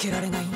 けられない。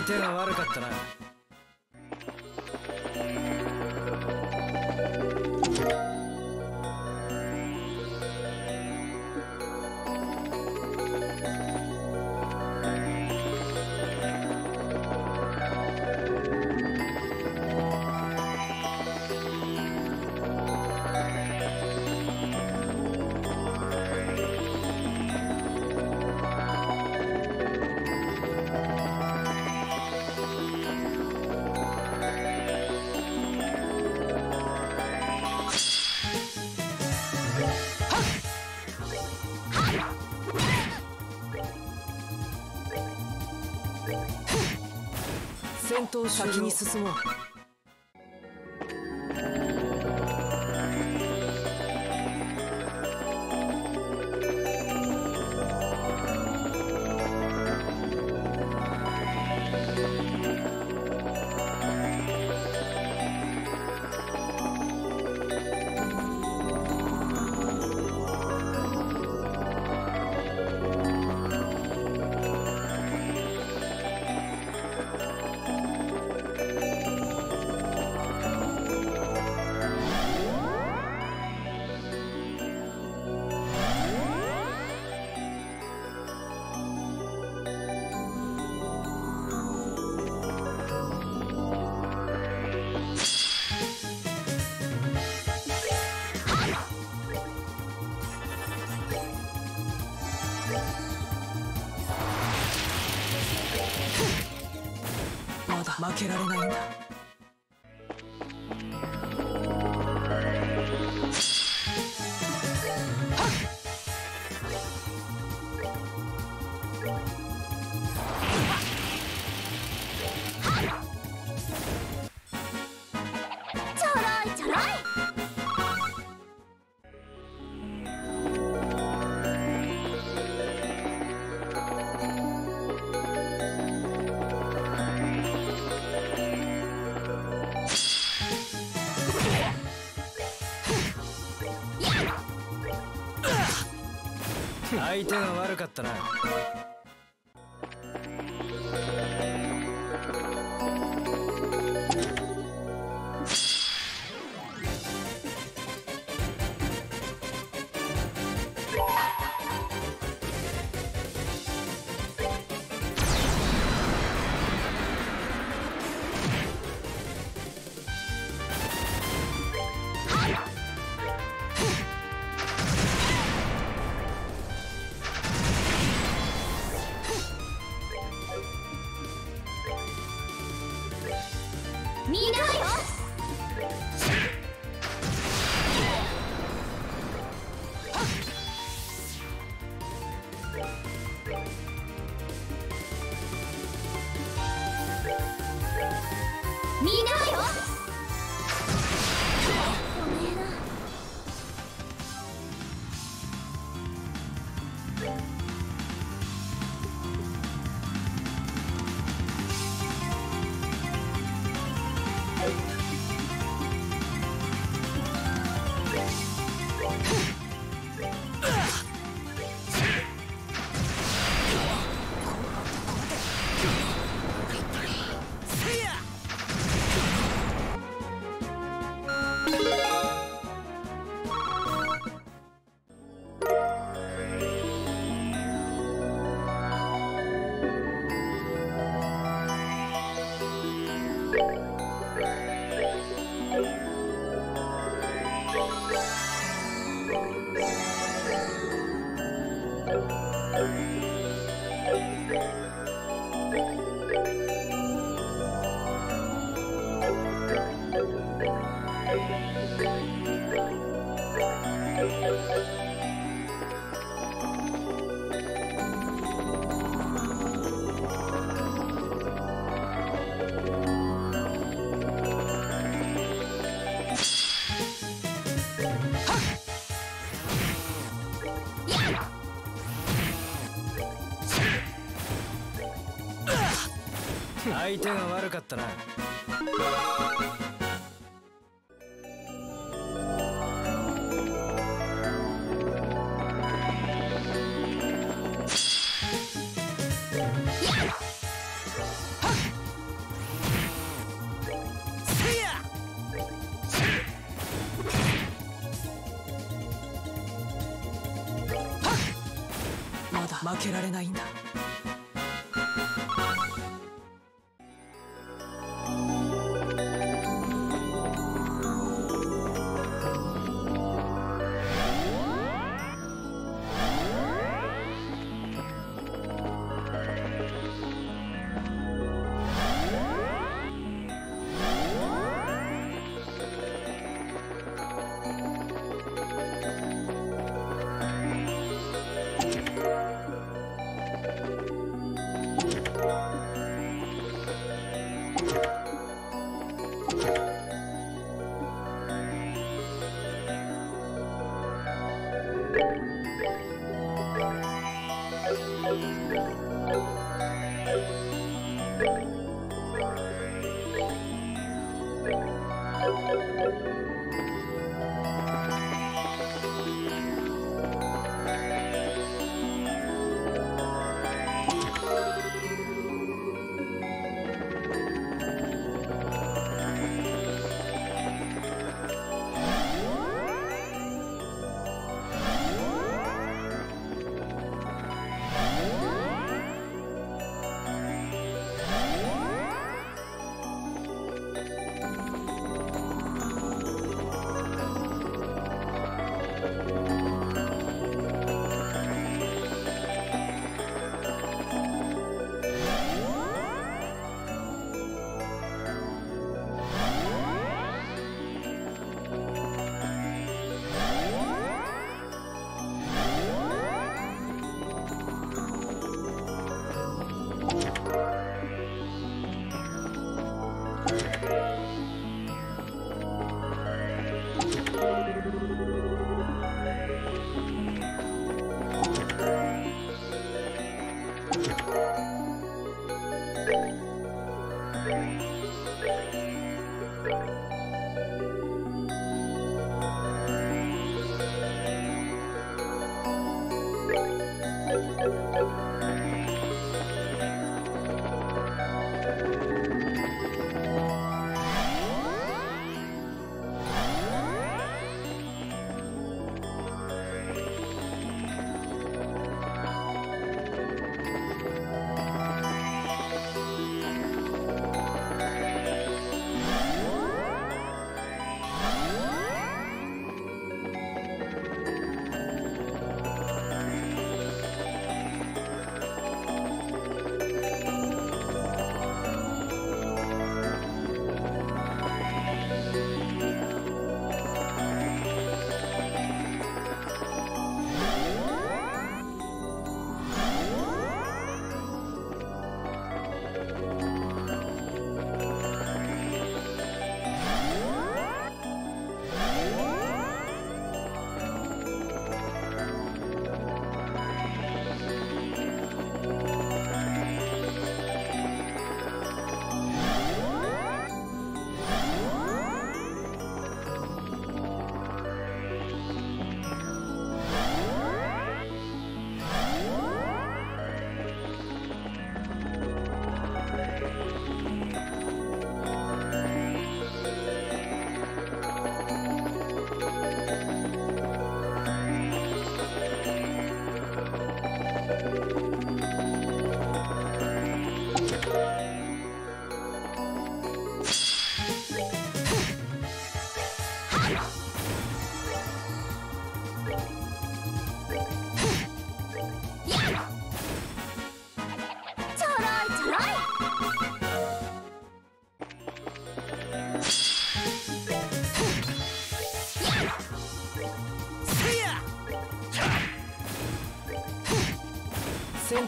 相手が悪かったな。戦闘先に進もう。けられない相手が悪かったな。相手が悪かったな。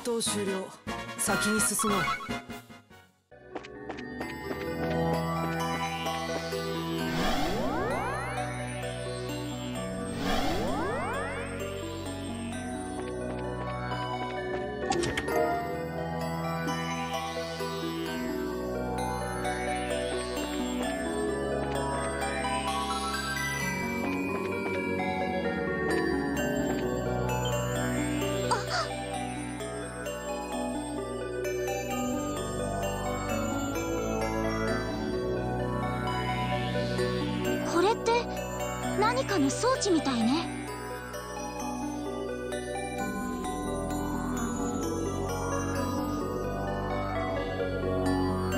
闘終了。先に進もう。の装置みたいね。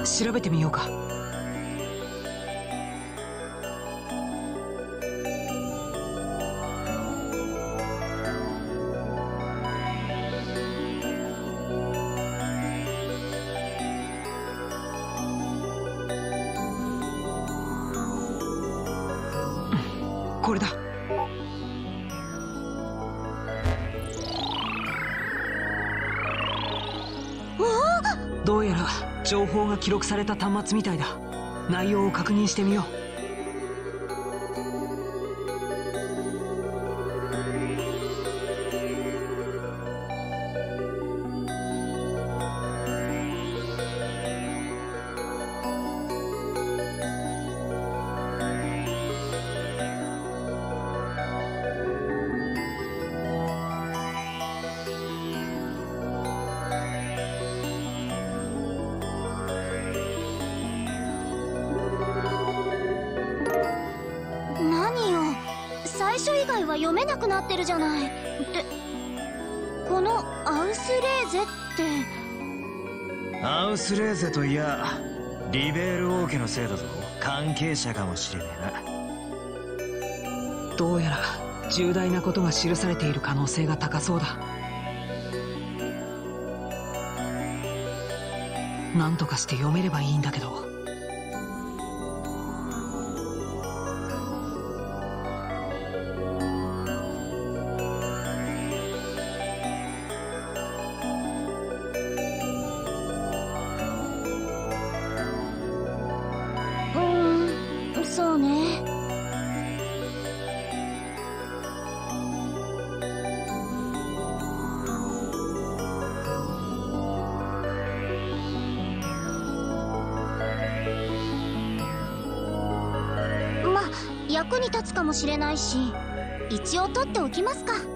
調べてみようか。情報が記録された端末みたいだ。内容を確認してみよう。スレーゼといやリベール王家のせいだぞ関係者かもしれねえな。どうやら重大なことが記されている可能性が高そうだ。何とかして読めればいいんだけど。役に立つかもしれないし一応取っておきますか。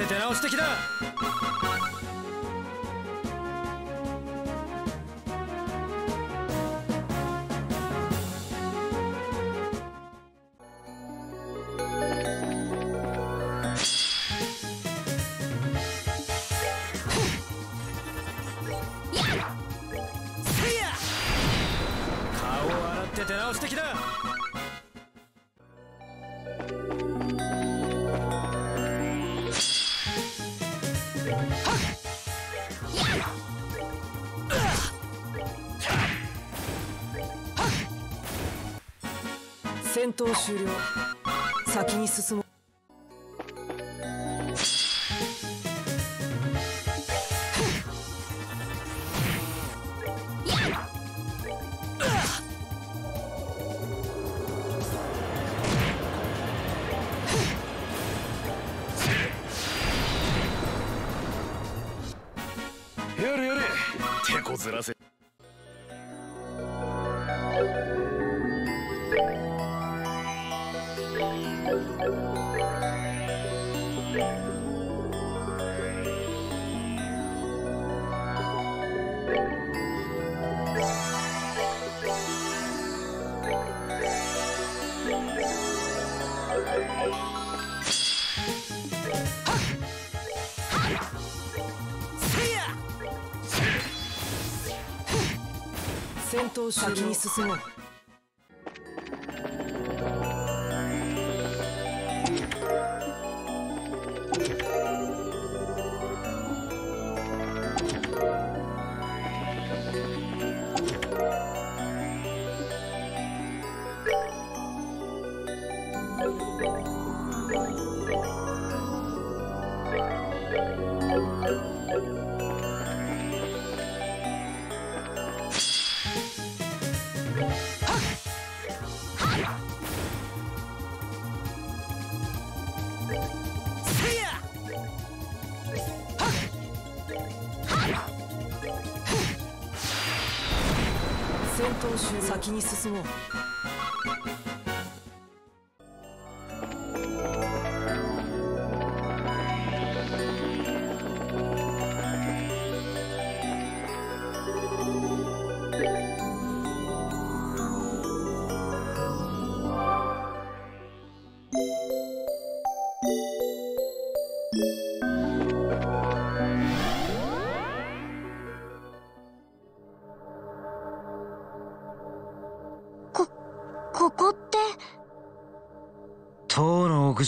洗って出直す的だ。顔闘終了。先に進もう。やれやれ。手こずらせ。先に進もう。了先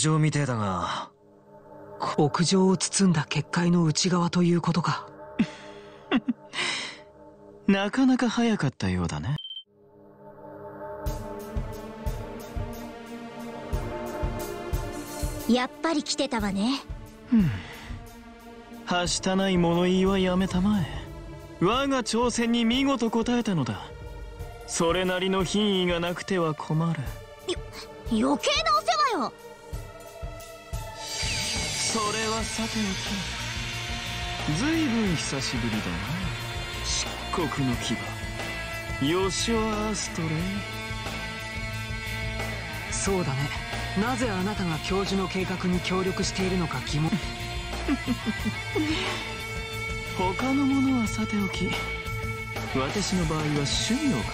上みてえだが屋上を包んだ結界の内側ということか。なかなか早かったようだね。やっぱり来てたわね。はしたない物言いはやめたまえ。我が挑戦に見事応えたのだ。それなりの品位がなくては困る。余計なさておきずいぶん久しぶりだな。漆黒の牙。ヨシュア・アストレイ。そうだね。なぜあなたが教授の計画に協力しているのか疑問。他のものはさておき。私の場合は趣味を兼ねていてね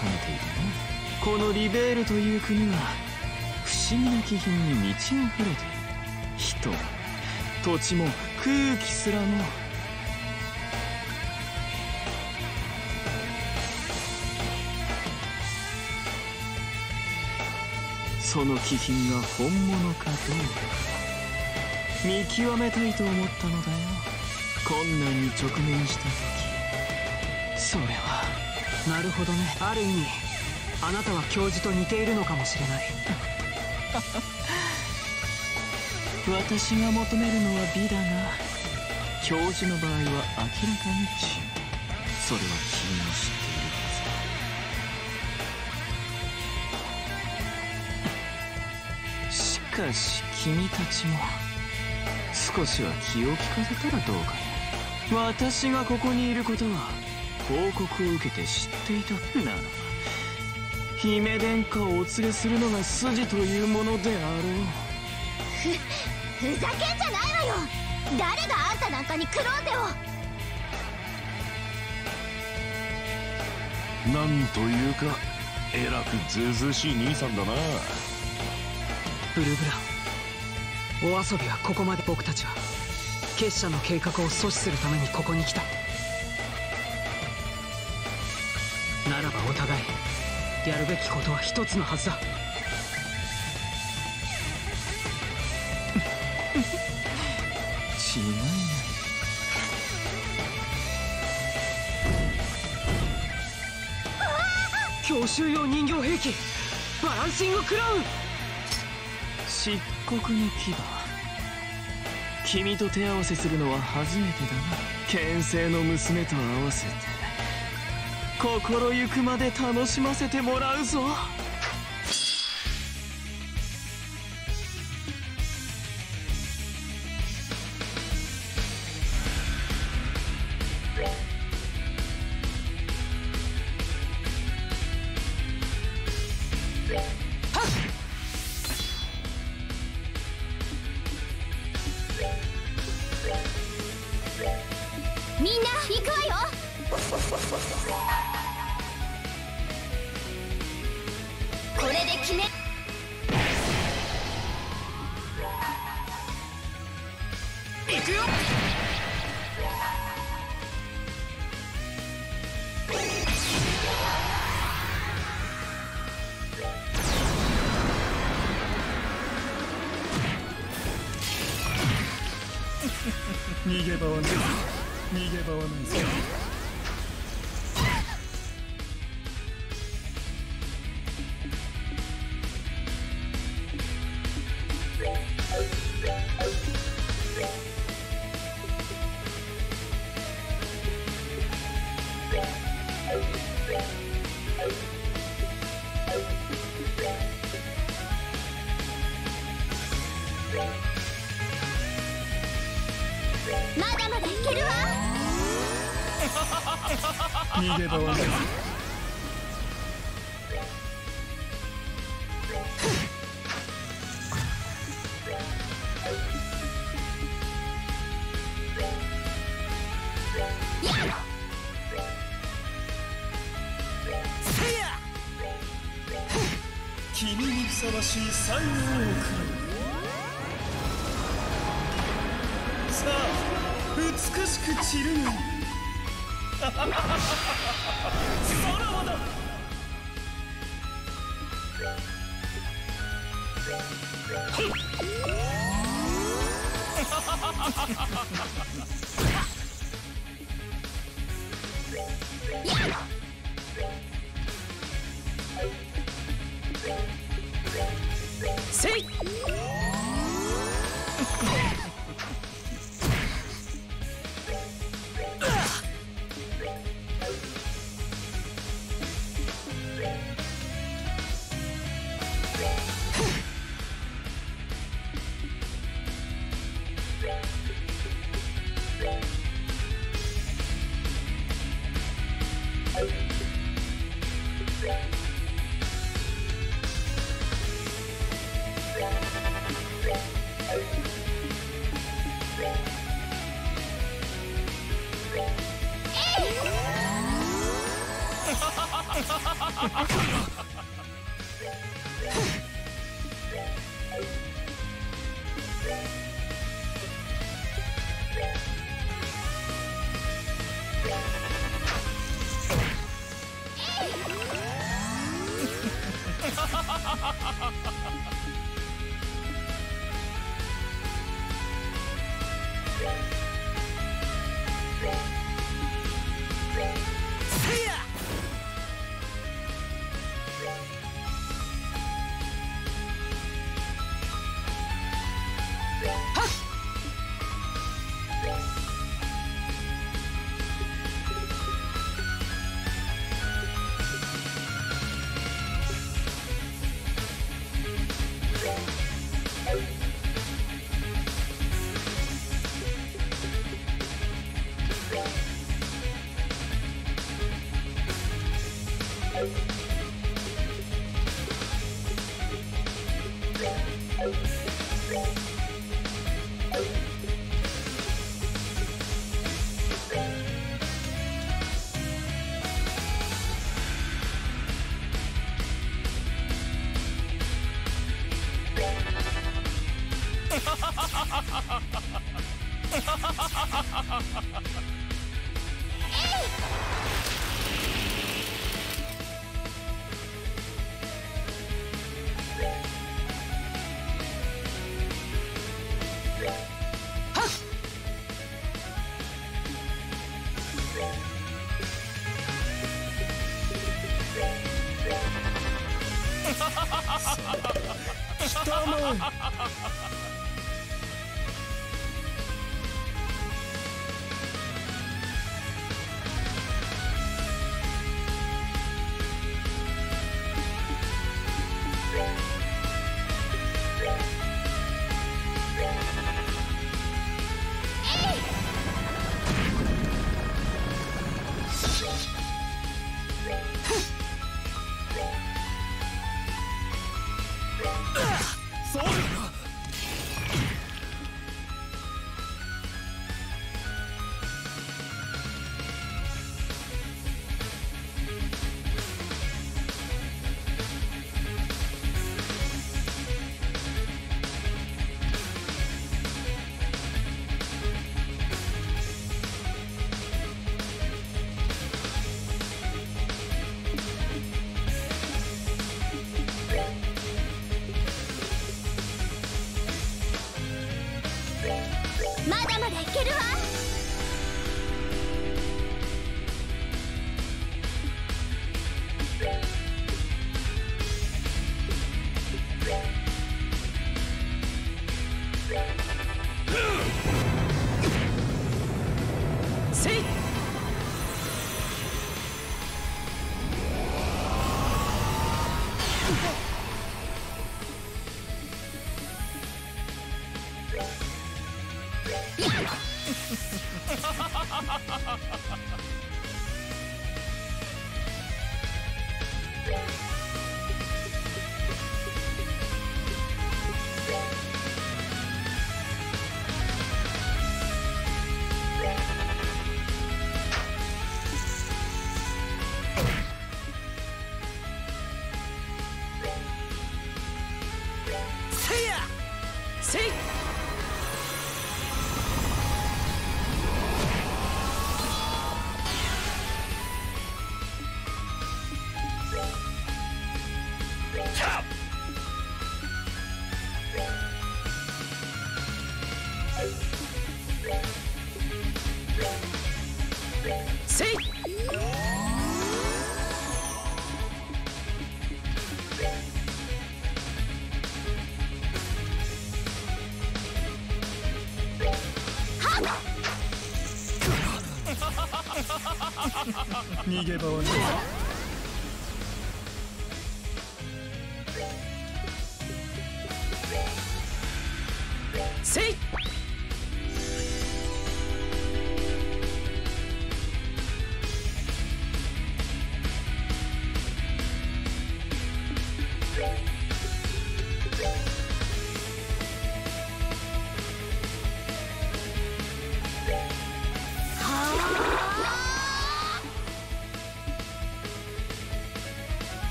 このリベールという国は不思議な気品に満ち溢れている。人。土地も空気すらも。その気品が本物かどうか見極めたいと思ったのだよ。困難に直面した時。それは。なるほどね。ある意味あなたは教授と似ているのかもしれない。私が求めるのは美だが教授の場合は明らかに違うそれは君も知っているはずしかし君たちも少しは気を利かせたらどうかね私がここにいることは報告を受けて知っていたならば姫殿下をお連れするのが筋というものであろう ふざけんじゃないわよ。誰があんたなんかにクローゼを。なんというかえらくずうずうしい兄さんだな。ブルーブランお遊びはここまで僕たちは結社の計画を阻止するためにここに来た。ならばお互いやるべきことは一つのはずだ襲用人形兵器バランシングクラウン。漆黒の牙。君と手合わせするのは初めてだな。牽制の娘と合わせて。心ゆくまで楽しませてもらうぞ。才能をさあ美しく散るの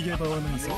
逃げ場はないぞ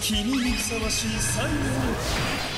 君にふさわしい最後の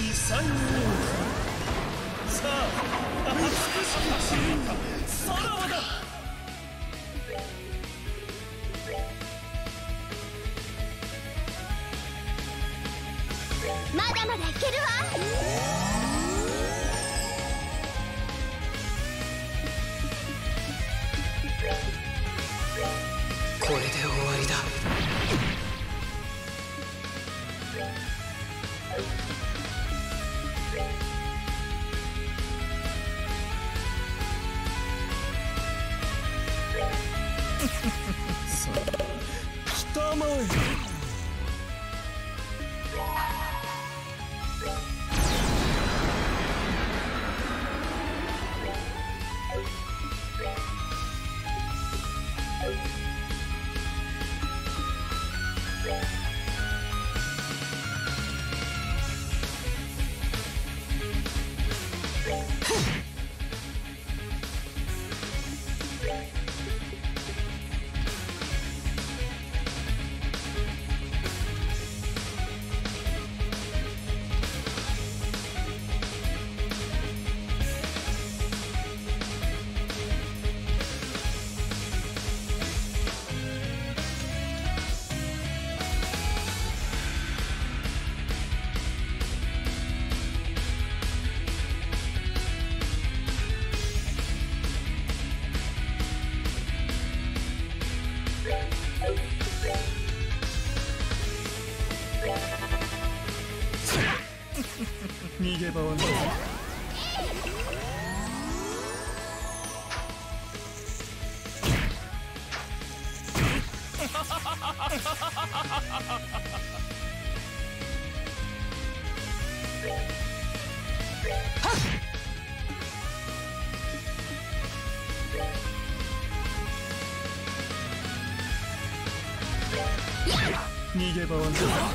にふさわしい最後を送るさあ美しく散るさらばだまだまだいけるわ。逃げ場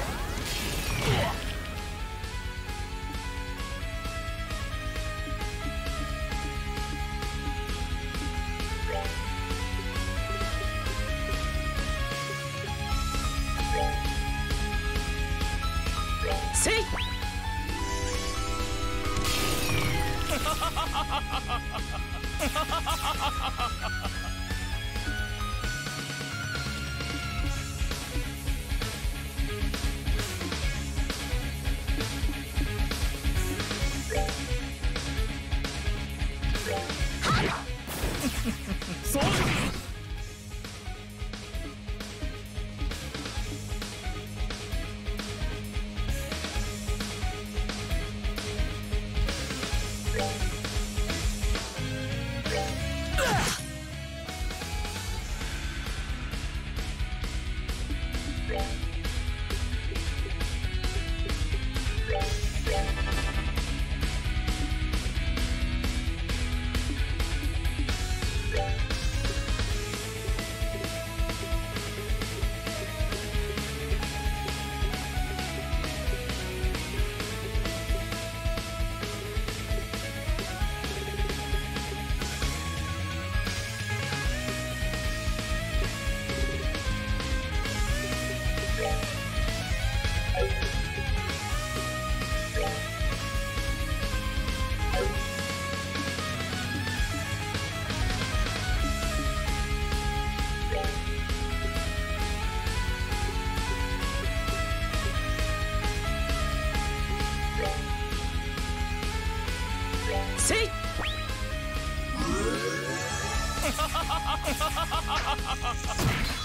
せい。せ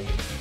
ま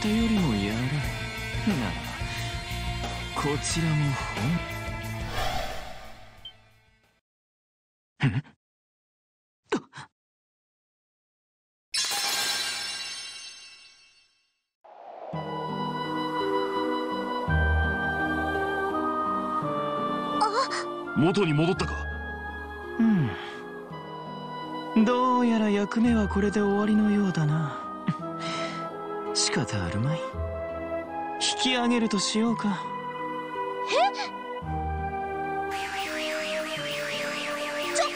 たよりもやるならこちらも本ん元に戻ったか？うん。どうやら役目はこれで終わりのようだな。方あるまい。引き上げるとしようか。え？ちょちょっ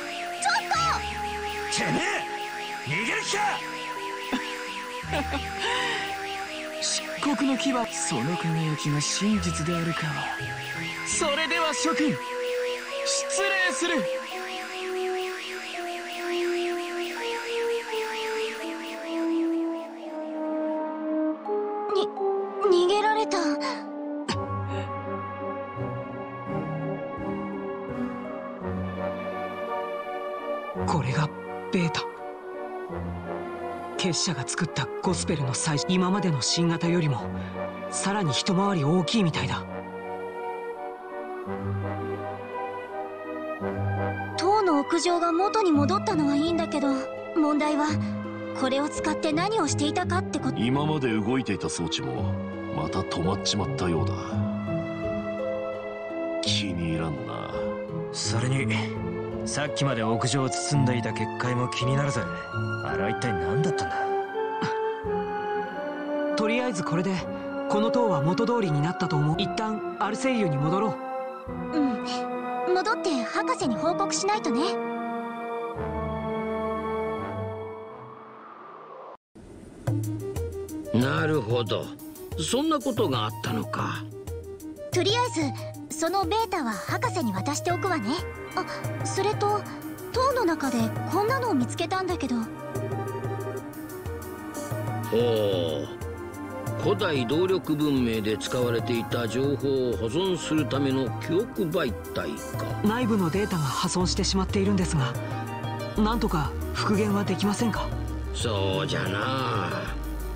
と！てめえ逃げる気か？漆黒の牙その輝きが真実であるかそれでは諸君失礼する作ったゴスペルの最初今までの新型よりもさらに一回り大きいみたいだ。塔の屋上が元に戻ったのはいいんだけど問題はこれを使って何をしていたかってこと。今まで動いていた装置もまた止まっちまったようだ。気に入らんな。それにさっきまで屋上を包んでいた結界も気になるぜ。あれは一体何だったんだ？とりあえずこれでこの塔は元通りになったと思う。一旦アルセイユに戻ろう。うん。戻って博士に報告しないとね。なるほど。そんなことがあったのか。とりあえずそのベータは博士に渡しておくわね。あそれと塔の中でこんなのを見つけたんだけど。ほう古代動力文明で使われていた情報を保存するための記憶媒体か。内部のデータが破損してしまっているんですがなんとか復元はできませんか？そうじゃな。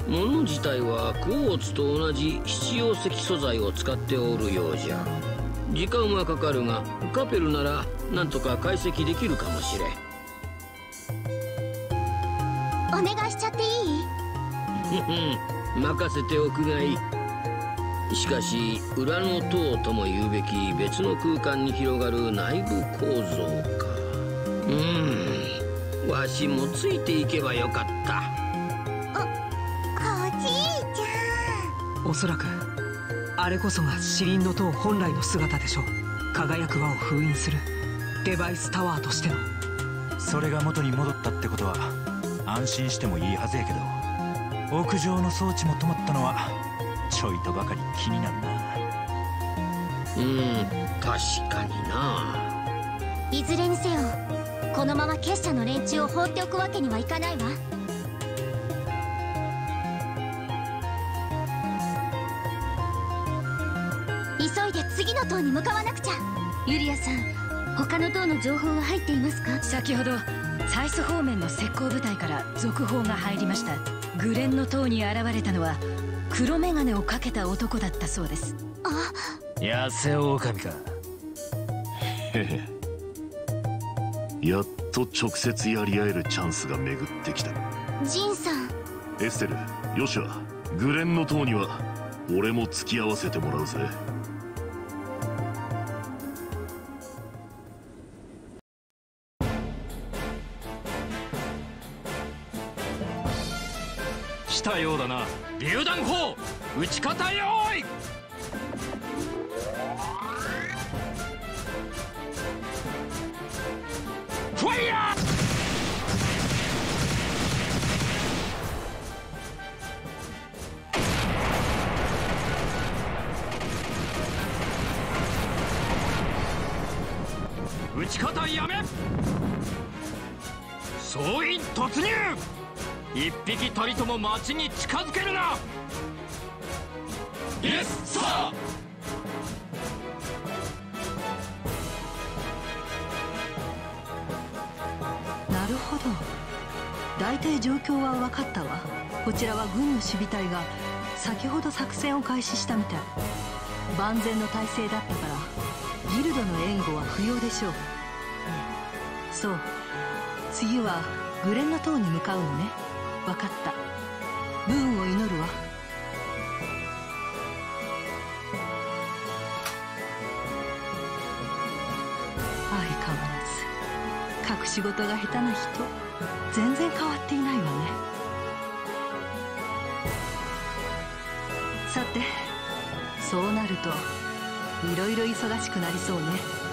物自体はクォーツと同じ七曜石素材を使っておるようじゃ。時間はかかるがカペルならなんとか解析できるかもしれお願いしちゃっていい？任せておくがいい。しかし裏の塔とも言うべき別の空間に広がる内部構造か。うん。わしもついていけばよかった。おおじいちゃん。おそらくあれこそが死輪の塔本来の姿でしょう。輝く輪を封印する。デバイスタワーとしての。それが元に戻ったってことは安心してもいいはずやけど屋上の装置も止まったのはちょいとばかり気になるな。うん確かにな。いずれにせよこのまま結社の連中を放っておくわけにはいかないわ。急いで次の塔に向かわなくちゃ。ユリアさん他の塔の情報は入っていますか？先ほどサイス方面の石膏部隊から続報が入りましたグレンの塔に現れたのは黒眼鏡をかけた男だったそうです。あ。痩せ狼か。へへ。やっと直接やり合えるチャンスが巡ってきた。ジンさん。エステルヨシュアグレンの塔には俺も付き合わせてもらうぜたようだな。榴弾砲。撃ち方よい。ファイヤー！撃ち方やめ。総員突入！一匹たりとも町に近づけるな。イエスサなるほど。大体状況は分かったわ。こちらは軍の守備隊が先ほど作戦を開始したみたい。万全の体制だったからギルドの援護は不要でしょう。そう。次はグレンの塔に向かうのね分かった。ブーンを祈るわ。相変わらず。隠し事が下手な人。全然変わっていないわね。さてそうなるといろいろ忙しくなりそうね。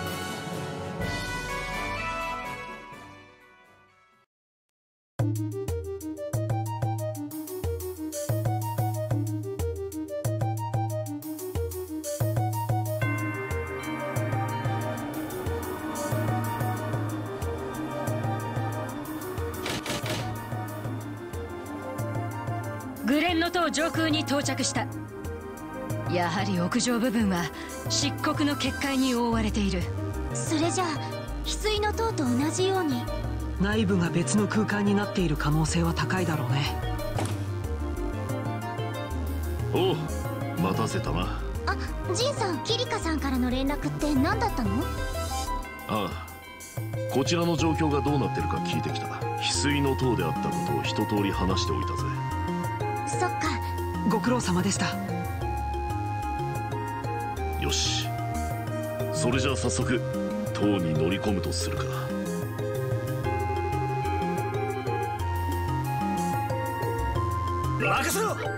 着した。やはり屋上部分は漆黒の結界に覆われている。それじゃあ翡翠の塔と同じように。内部が別の空間になっている可能性は高いだろうね。おう待たせたな。あジンさんキリカさんからの連絡って何だったの？ああこちらの状況がどうなってるか聞いてきた。翡翠の塔であったことを一通り話しておいたぜご苦労様でした。よし。それじゃあ早速塔に乗り込むとするか。任せろ！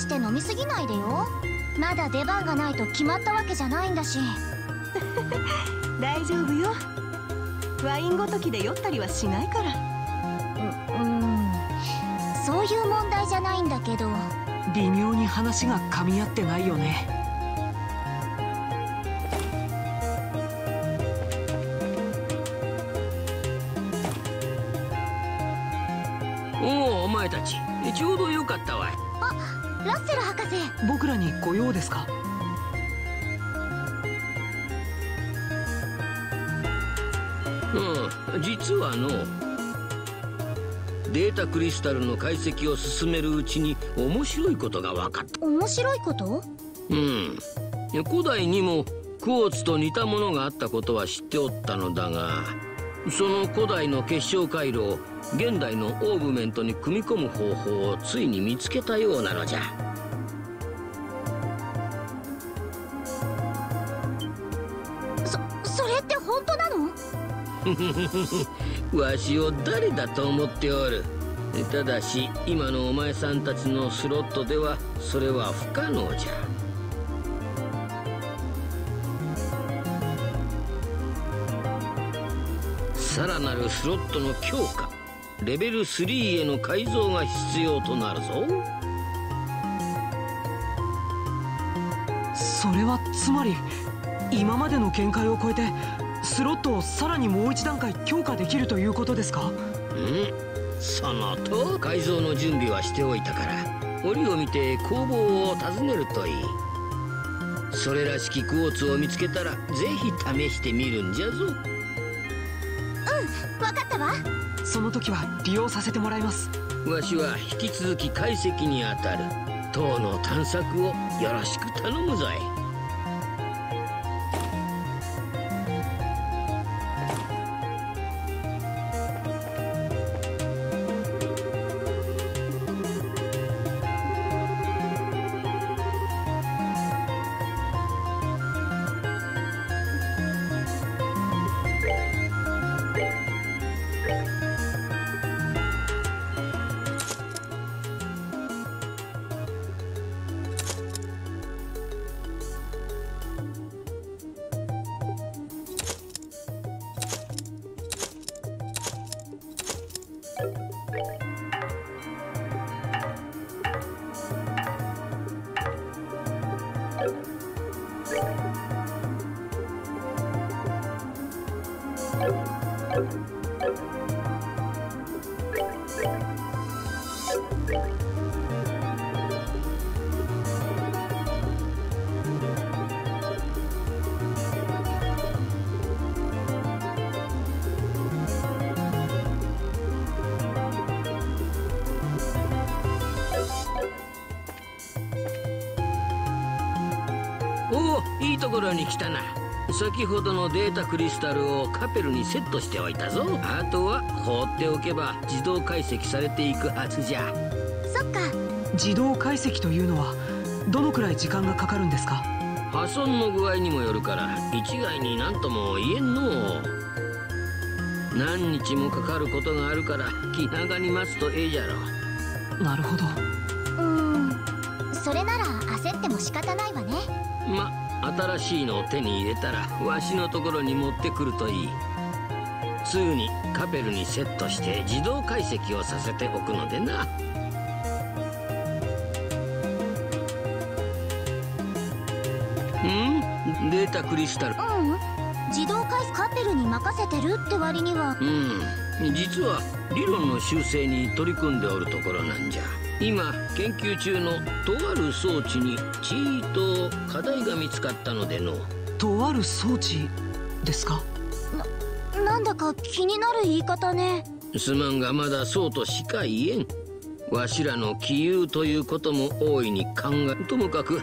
して飲みすぎないでよ。まだ出番がないと決まったわけじゃないんだし。大丈夫よ。ワインごときで酔ったりはしないから。ううん。そういう問題じゃないんだけど。微妙に話が噛み合ってないよね。おおお前たち。ちょうどよかったわい。あラッセル博士。僕らにご用ですか？うん実はのデータクリスタルの解析を進めるうちに面白いことが分かった。面白いこと？うん。古代にもクォーツと似たものがあったことは知っておったのだがその古代の結晶回路を現代のオーブメントに組み込む方法をついに見つけたようなのじゃ。そそれって本当なの？わしを誰だと思っておる？ただし今のお前さんたちのスロットではそれは不可能じゃ。さらなるスロットの強化レベル3への改造が必要となるぞ。それはつまり今までの限界を超えてスロットをさらにもう一段階強化できるということですか？うん。そのと改造の準備はしておいたから折を見て工房を訪ねるといい。それらしきクォーツを見つけたらぜひ試してみるんじゃぞうん分かったわ。その時は利用させてもらいます。わしは引き続き解析に当たる。塔の探索をよろしく頼むぞい先ほどのデータクリスタルをカペルにセットしておいたぞ。あとは放っておけば自動解析されていくはずじゃ。そっか。自動解析というのはどのくらい時間がかかるんですか？破損の具合にもよるから一概に何とも言えんの。う何日もかかることがあるから気長に待つとええじゃろ。なるほど新しいのを手に入れたらわしのところに持ってくるといい。すぐにカペルにセットして自動解析をさせておくのでな。ん？データクリスタル。ううん？自動解カペルに任せてるって割には。うん。実は理論の修正に取り組んでおるところなんじゃ。今研究中のとある装置にと課題が見つかったのでの。とある装置ですか？ななんだか気になる言い方ね。すまんがまだそうとしか言えん。わしらの杞憂ということも大いに考えともかく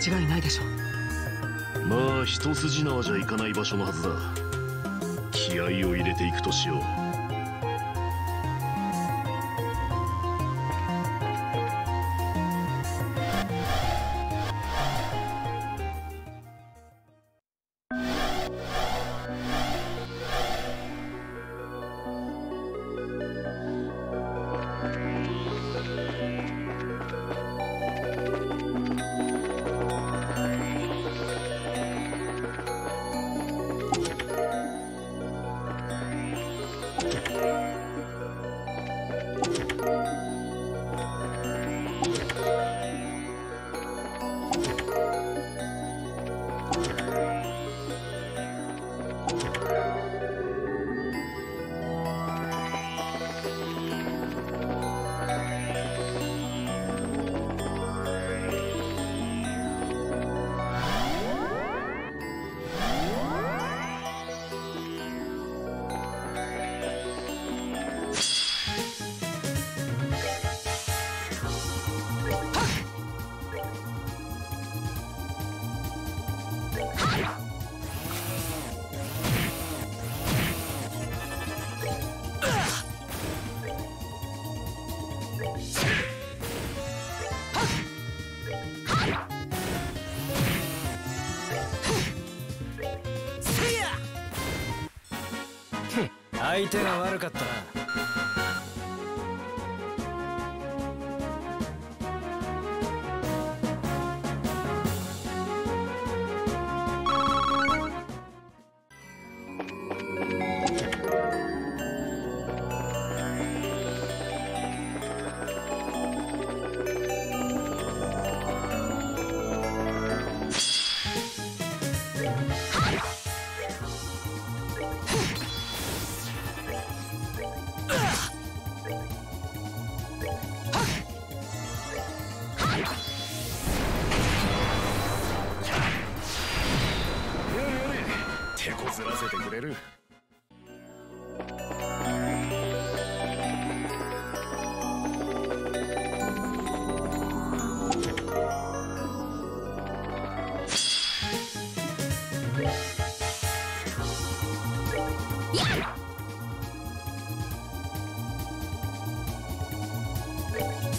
違いないでしょう。まあ一筋縄じゃいかない場所のはずだ。気合を入れていくとしよう。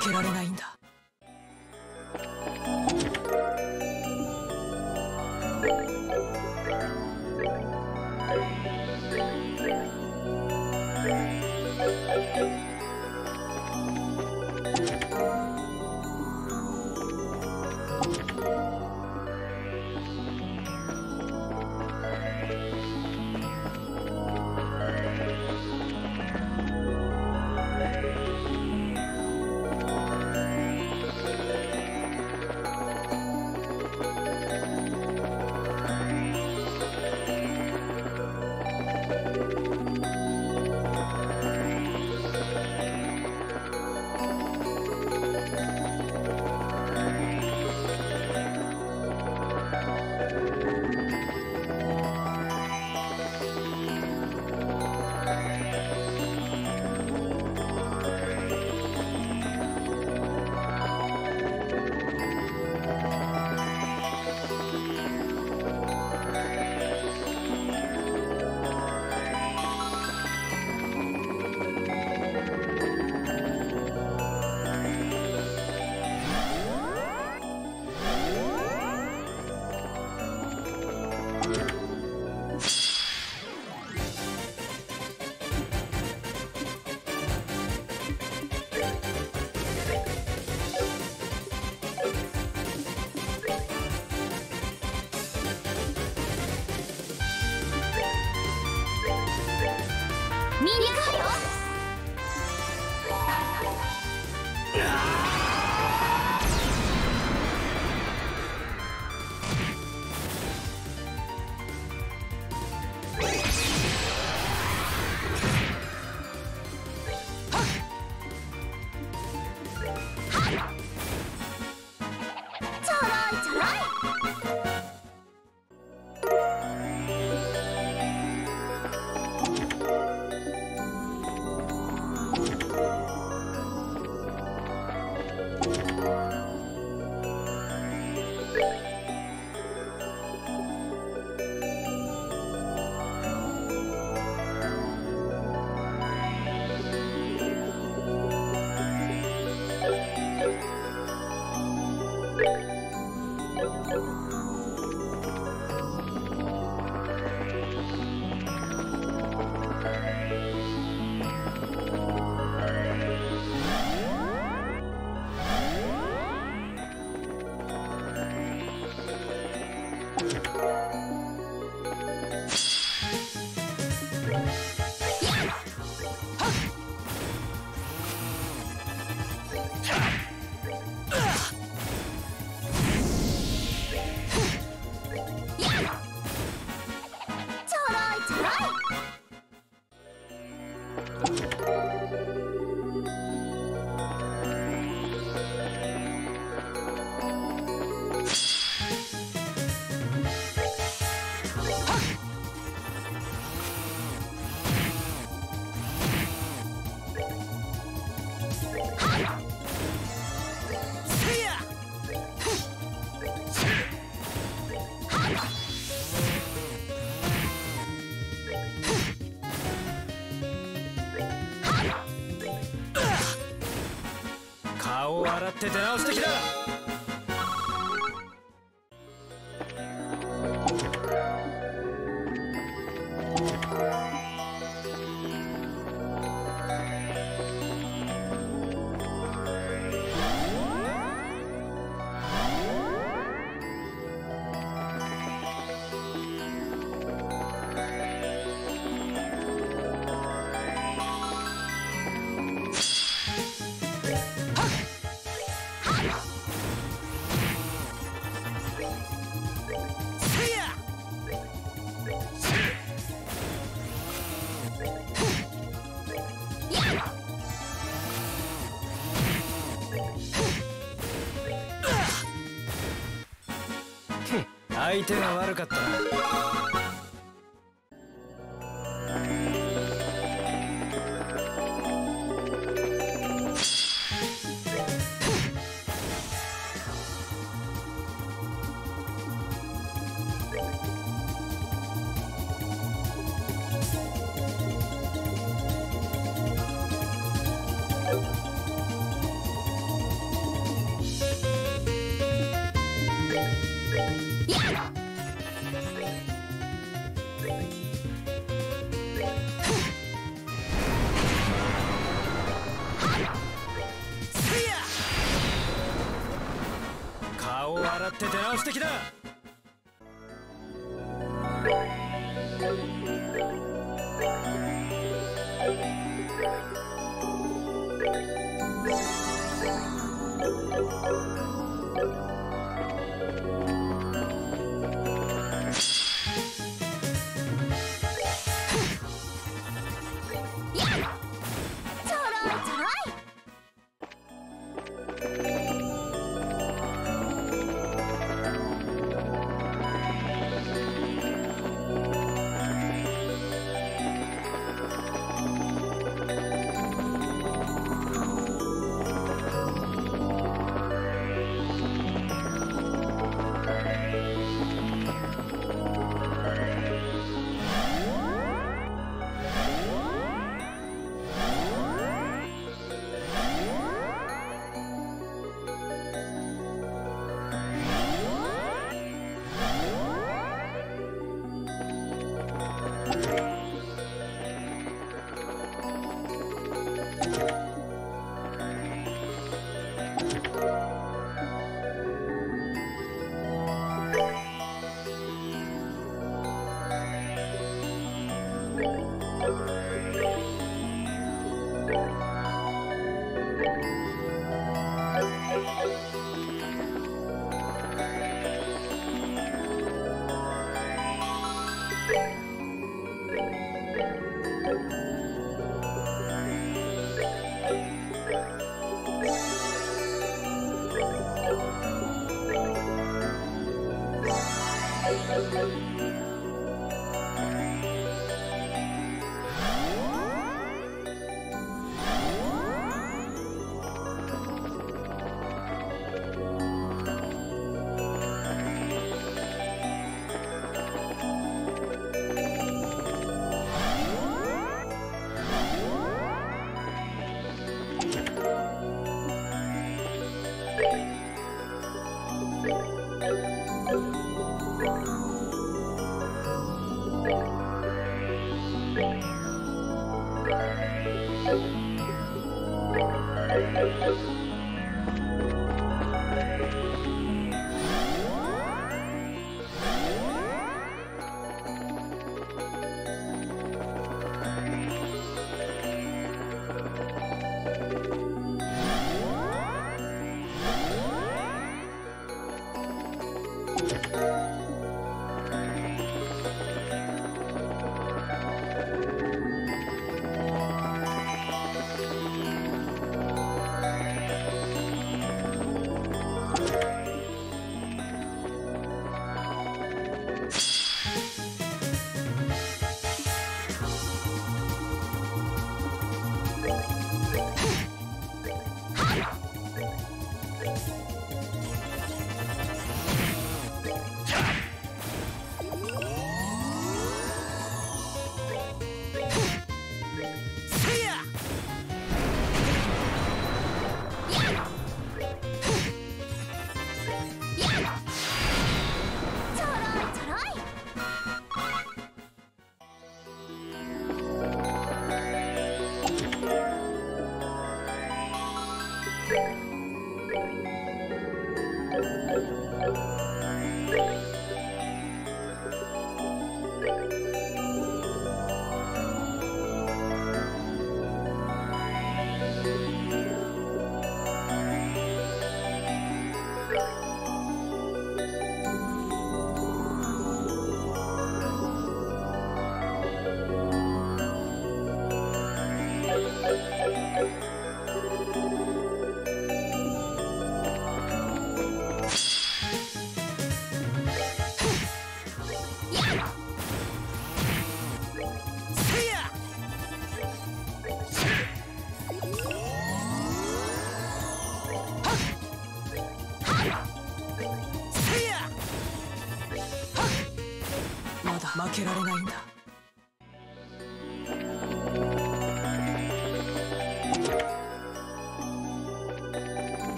けられない。って出直してきた。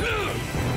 Ugh!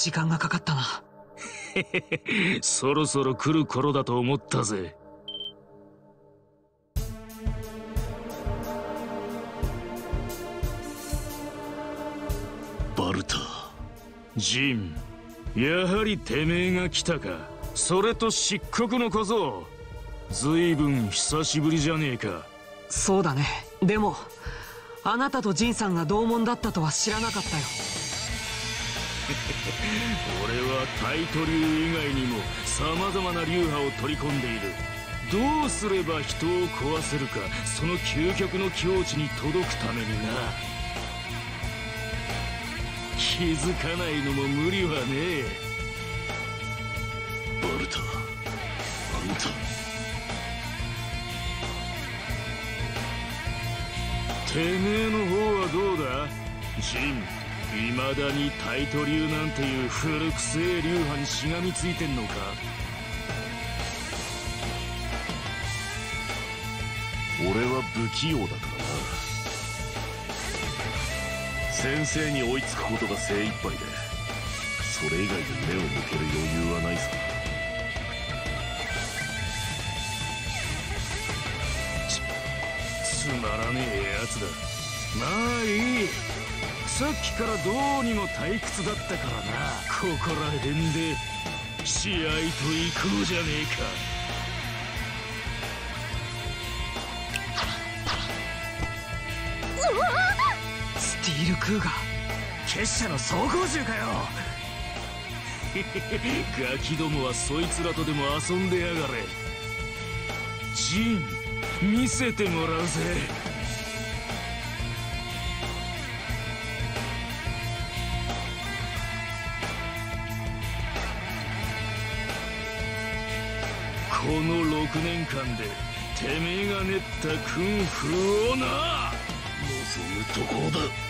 時間がかかったな。そろそろ来る頃だと思ったぜ。バルタ。ジンやはりてめえが来たか。それと漆黒の小僧。ずいぶん久しぶりじゃねえか。そうだね。でもあなたとジンさんが同門だったとは知らなかったよ俺はタイト流以外にも様々な流派を取り込んでいる。どうすれば人を壊せるか。その究極の境地に届くためにな。気づかないのも無理はねえ。バルタあんた。てめえの方はどうだ？ジン未だにタイト流なんていう古くせえ流派にしがみついてんのか？俺は不器用だからな。先生に追いつくことが精一杯でそれ以外で目を向ける余裕はないさ。つまらねえやつだ。まあいい。さっきからどうにも退屈だったからな。ここら辺で試合と行こうじゃねえか。スティールクーガー。結社の装甲銃かよ。ガキどもはそいつらとでも遊んでやがれ。ジン見せてもらうぜこの6年間でてめえが練ったクンフーをな望むところだ。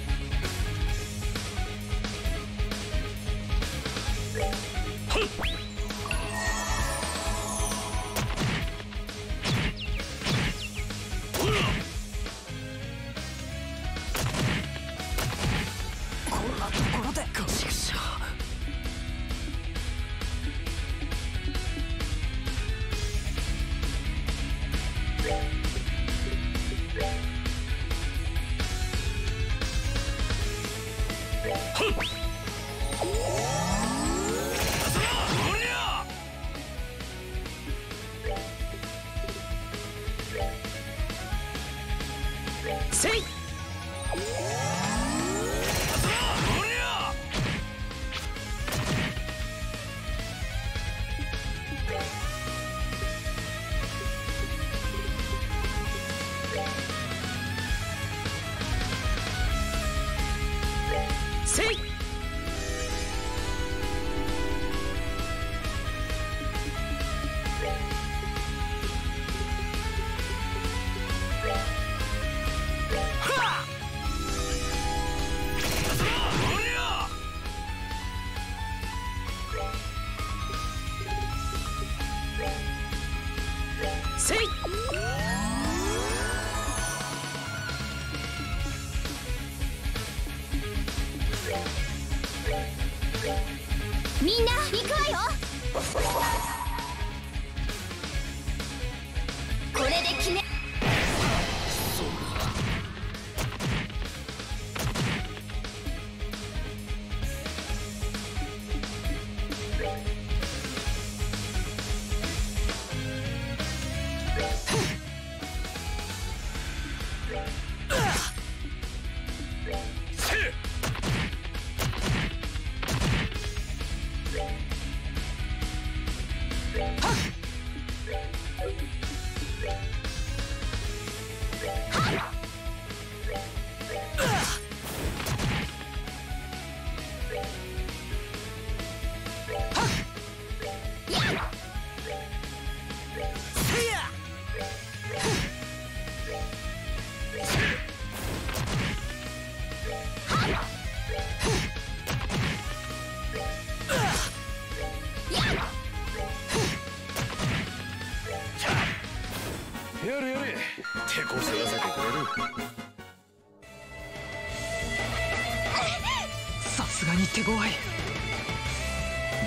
手強い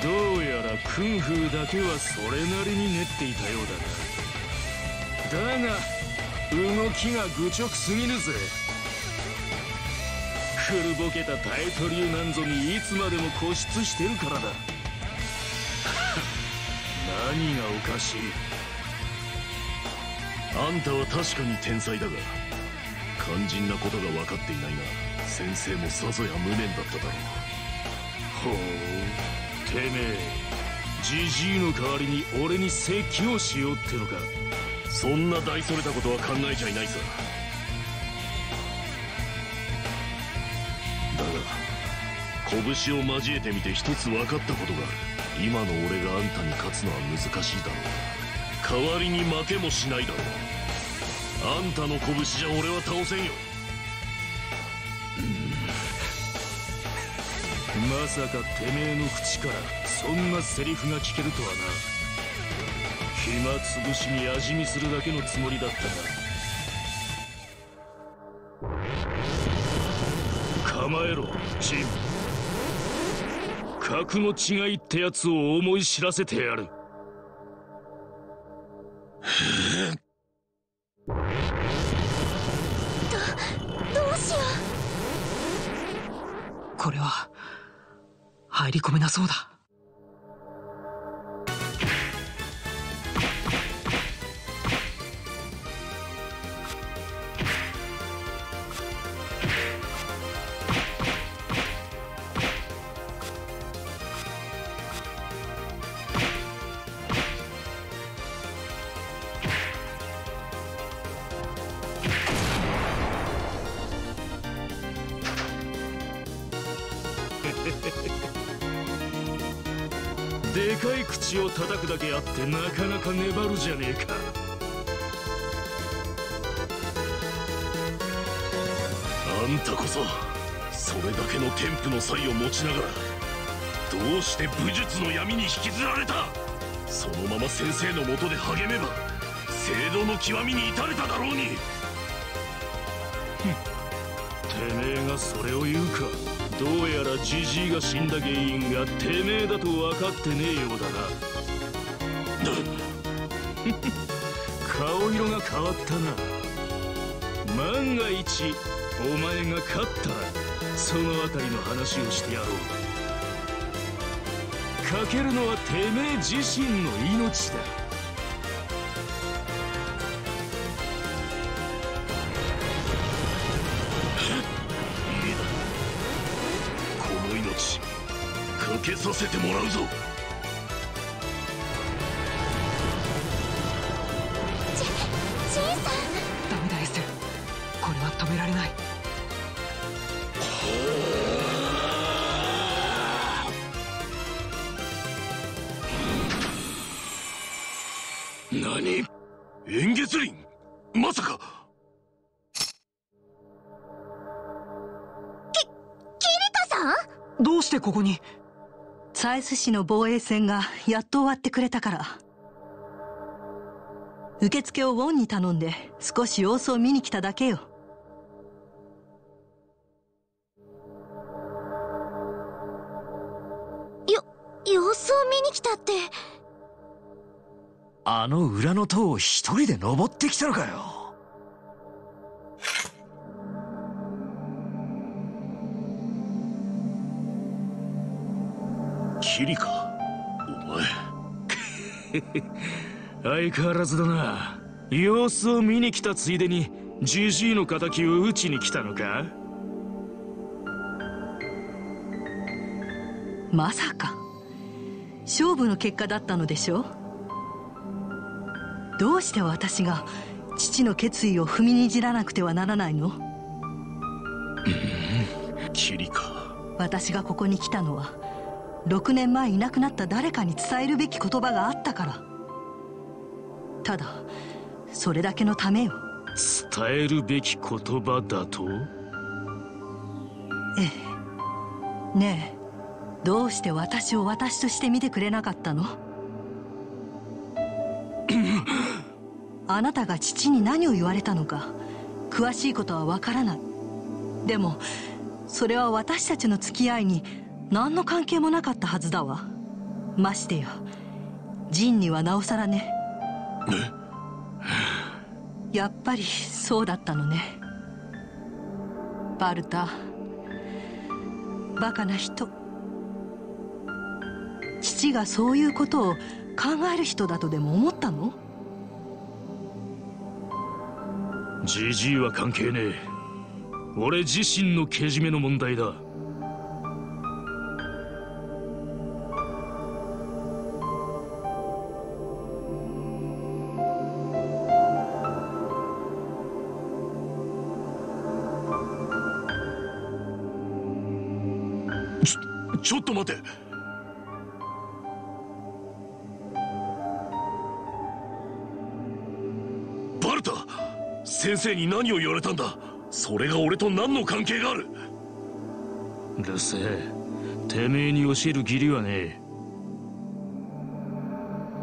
どうやらクンフーだけはそれなりに練っていたようだな。だが動きが愚直すぎるぜ。古ぼけたタイト流なんぞにいつまでも固執してるからだ。何がおかしい。あんたは確かに天才だが肝心なことが分かっていないな先生もさぞや無念だっただろほう。てめえジジイの代わりに俺に説教をしようってのか。そんな大それたことは考えちゃいないさ。だが拳を交えてみて一つ分かったことがある。今の俺があんたに勝つのは難しいだろう。代わりに負けもしないだろう。あんたの拳じゃ俺は倒せんよ。まさかてめえの口からそんなセリフが聞けるとはな。暇つぶしに味見するだけのつもりだったが。構えろジム格の違いってやつを思い知らせてやる。り込めなそうだ。ってなかなか粘るじゃねえか。あんたこそそれだけの天賦の才を持ちながらどうして武術の闇に引きずられた？そのまま先生のもとで励めば聖堂の極みに至れただろうに。てめえがそれを言うか。どうやらジジイが死んだ原因がてめえだと分かってねえようだな。顔色が変わったな。万が一お前が勝ったらそのあたりの話をしてやろう。かけるのはてめえ自身の命だ。この命かけさせてもらうぞ。ス市の防衛戦がやっと終わってくれたから。受付をウォンに頼んで少し様子を見に来ただけよ。よ様子を見に来たって。あの裏の塔を一人で登ってきたのかよキリカお前。相変わらずだな。様子を見に来たついでにジジイの敵を討ちに来たのか？まさか。勝負の結果だったのでしょ？うどうして私が父の決意を踏みにじらなくてはならないの？キリカ私がここに来たのは6年前いなくなった誰かに伝えるべき言葉があったから。ただそれだけのためよ。伝えるべき言葉だと？ええ。ねえどうして私を私として見てくれなかったの？あなたが父に何を言われたのか詳しいことはわからない。でもそれは私たちの付き合いに何の関係もなかったはずだわ。ましてやジンにはなおさらね。やっぱりそうだったのね。バルタバカな人。父がそういうことを考える人だとでも思ったの？ジジイは関係ねえ。俺自身のけじめの問題だちょっと待て。バルタ先生に何を言われたんだ？それが俺と何の関係がある？うるせえてめえに教える義理はね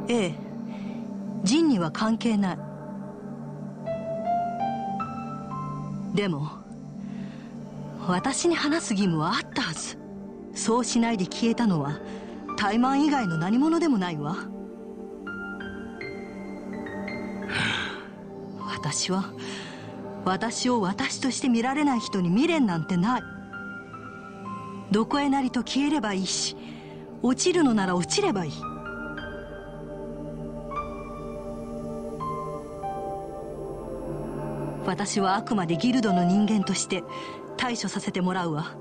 え。えジンには関係ない。でも私に話す義務はあったはずそうしないで消えたのは怠慢以外の何者でもないわ。私は私を私として見られない人に未練なんてない。どこへなりと消えればいいし落ちるのなら落ちればいい。私はあくまでギルドの人間として対処させてもらうわ。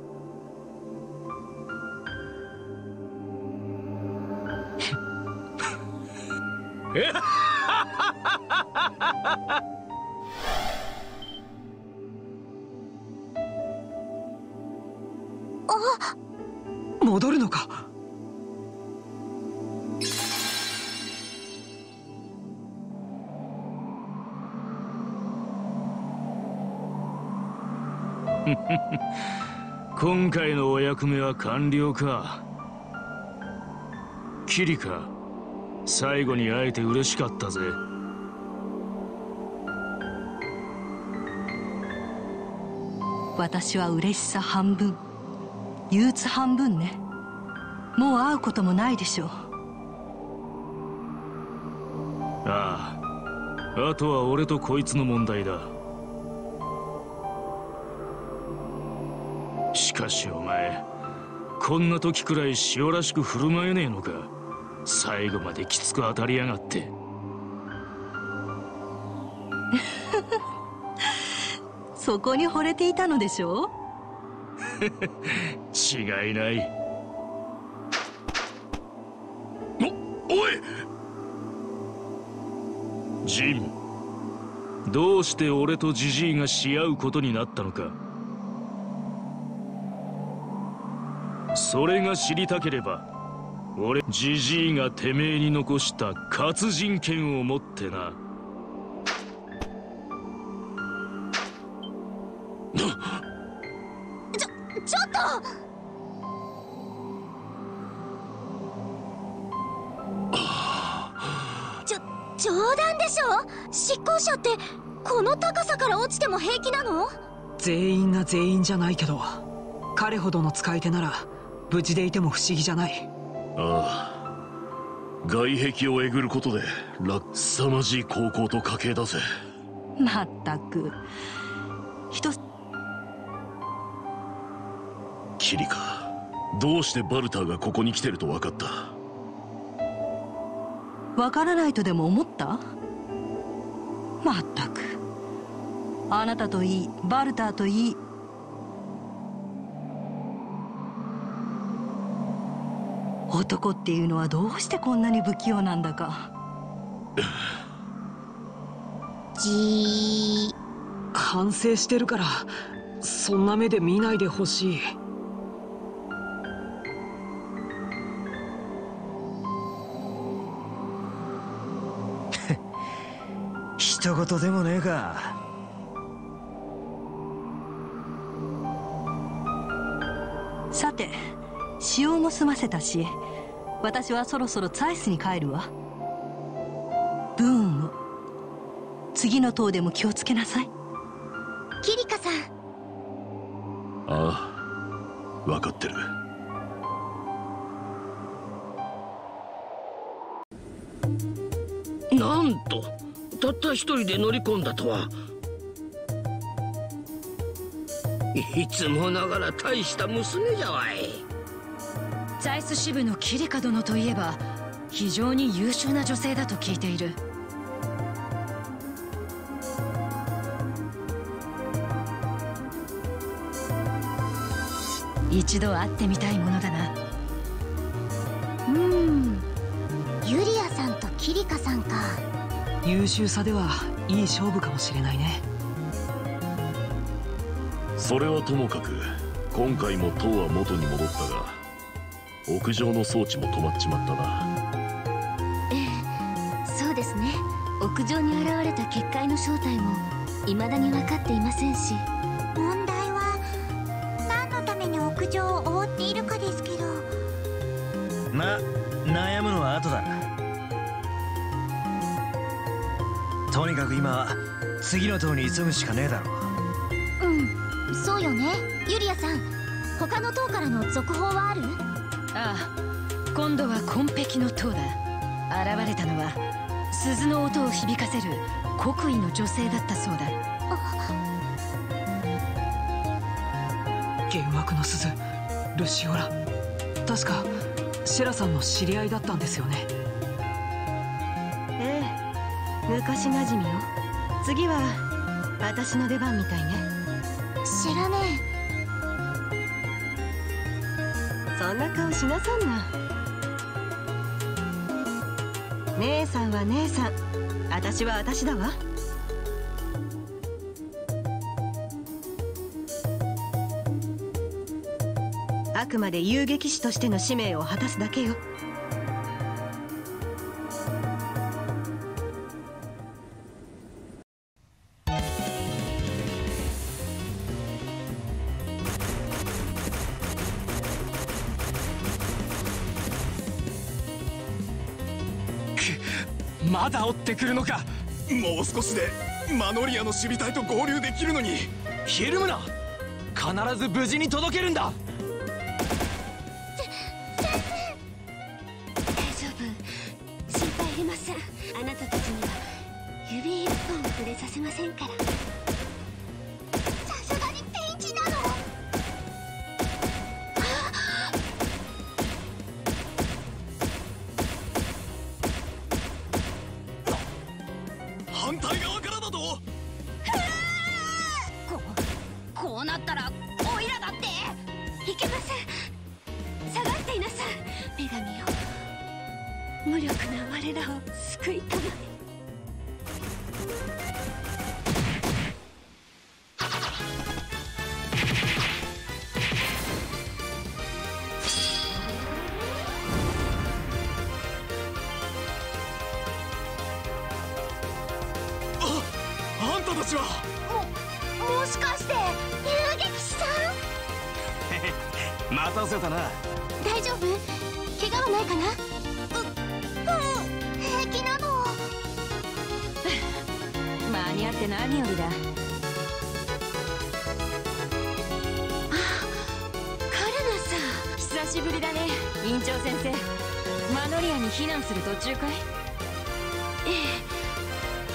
あ 戻るのか？今回のお役目は完了か？キリカ最後に会えて嬉しかったぜ。私は嬉しさ半分。憂鬱半分ね。もう会うこともないでしょう。あああとは俺とこいつの問題だ。しかしお前こんな時くらい塩らしく振る舞えねえのか最後まできつく当たりやがって。そこに惚れていたのでしょ？違いない。おおい！ジンどうして俺とジジイがし合うことになったのか。それが知りたければ俺ジジイがてめえに残した活人権を持ってな。ちょちょっと！ちょ冗談でしょ？執行者ってこの高さから落ちても平気なの？全員が全員じゃないけど彼ほどの使い手なら無事でいても不思議じゃないああ。外壁をえぐることで落凄まじい高校と家系だぜ。まったく。人キリカ。どうしてバルターがここに来てると分かった？わからないとでも思った？まったく。あなたといいバルターといい男っていうのはどうしてこんなに不器用なんだか。じ反省してるからそんな目で見ないでほしい。一言でもねえか使用も済ませたし私はそろそろツァイスに帰るわ。ブーンを次の塔でも気をつけなさい。キリカさん。ああ分かってる。なんとたった一人で乗り込んだとは。いつもながら大した娘じゃわいザイス支部のキリカ殿といえば非常に優秀な女性だと聞いている。一度会ってみたいものだな。うん。ユリアさんとキリカさんか。優秀さではいい勝負かもしれないね。それはともかく今回も塔は元に戻ったが屋上の装置も止まっちまったな。ええそうですね。屋上に現れた結界の正体も未だに分かっていませんし。問題は何のために屋上を覆っているかですけど。ま悩むのは後だとにかく今は次の塔に急ぐしかねえだろうんそうよね。ユリアさん他の塔からの続報はある？ああ今度は紺碧の塔だ。現れたのは鈴の音を響かせる国威の女性だったそうだ。幻惑の鈴ルシオラ。確かシェラさんの知り合いだったんですよね。ええ昔なじみよ。次は私の出番みたいね。知らねしなさんな。姉さんは姉さん。私は私だわ。あくまで遊撃士としての使命を果たすだけよ。治ってくるのか？もう少しでマノリアの守備隊と合流できるのに。ひるむな必ず無事に届けるんだ。たせたな？大丈夫？怪我はないかな？ううん平気なの。て何よりだ。カルナさん。久しぶりだね院長先生。マノリアに避難する途中かい？ええ。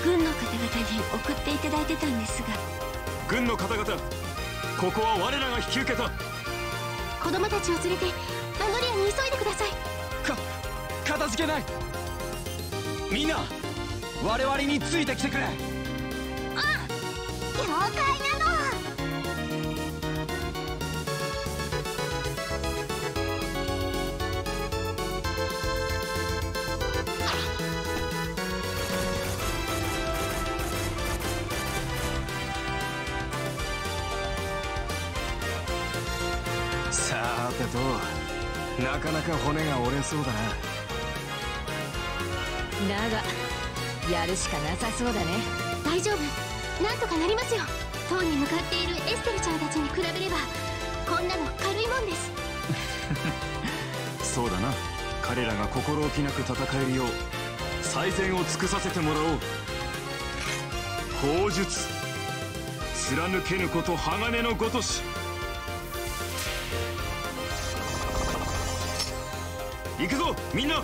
軍の方々に送っていただいてたんですが。軍の方々ここは我らが引き受けたちを連れてマグリアに急いでください。か片付けない。みんな我々についてきてくれ。か骨が折れそうだな。だがやるしかなさそうだね。大丈夫。なんとかなりますよ。塔に向かっているエステルちゃんたちに比べればこんなの軽いもんです。そうだな。彼らが心置きなく戦えるよう最善を尽くさせてもらおう。砲術貫けぬこと鋼のごとしみんな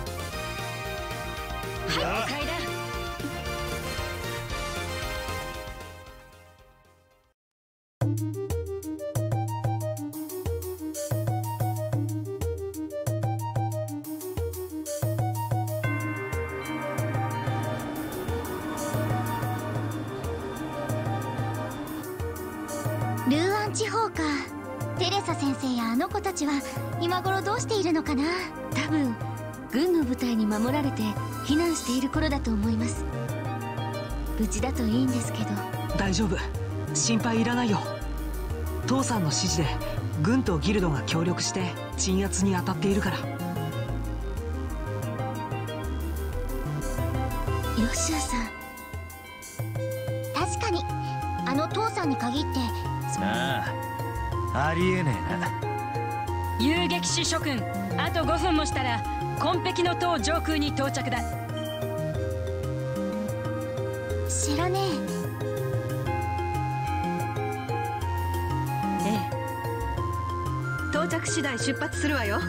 軍とギルドが協力して鎮圧に当たっているから。ヨシュアさん。確かにあの父さんに限って。ああありえねえな。遊撃士諸君あと5分もしたら紺壁の塔上空に到着だ出発するわよ。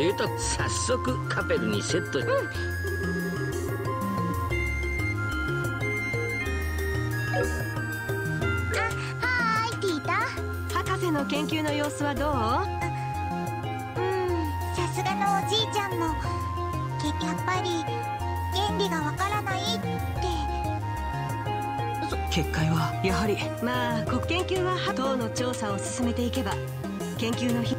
データ早速カペルにセット、はーいティータ博士の研究の様子はどう？うんさすがのおじいちゃんもけやっぱり原理がわからないって。結界はやはり。まあ国研究は党の調査を進めていけば研究の日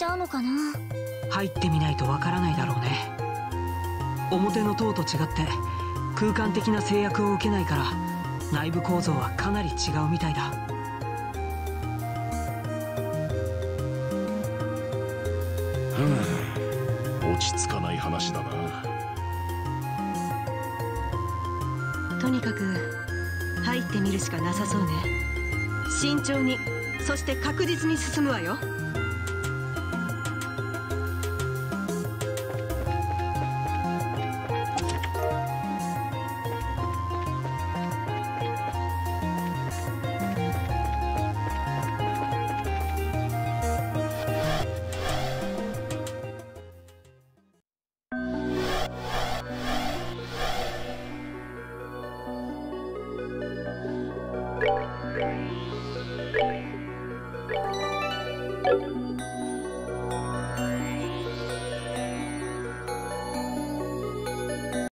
ちゃうのかな？入ってみないとわからないだろうね。表の塔と違って空間的な制約を受けないから内部構造はかなり違うみたいだ。落ち着かない話だな。とにかく入ってみるしかなさそうね。慎重にそして確実に進むわよ